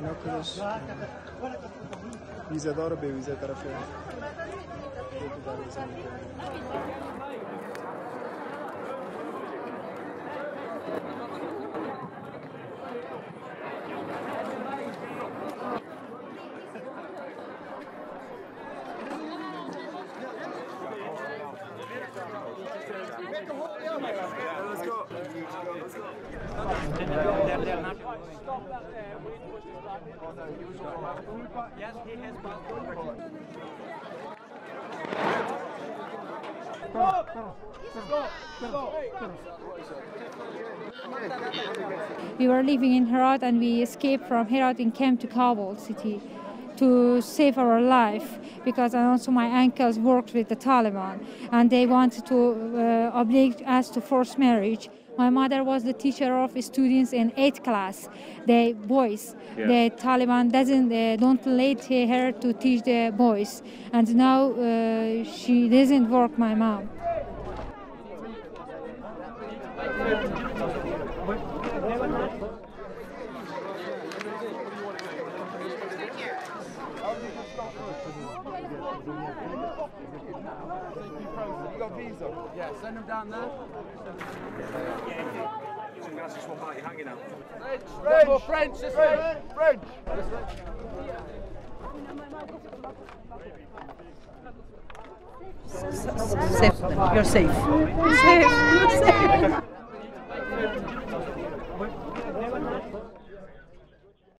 اینا کدش ویزدار رو به ویزه طرف We were living in Herat and we escaped from Herat and came to Kabul city to save our life because also my uncles worked with the Taliban and they wanted to uh, oblige us to forced marriage. My mother was the teacher of students in eighth class, the boys. Yeah. The Taliban doesn't uh, don't let her to teach the boys, and now uh, she doesn't work. My mom. Yeah, send them down there. French, French, French. French. Safe. You're safe. Safe. You're safe.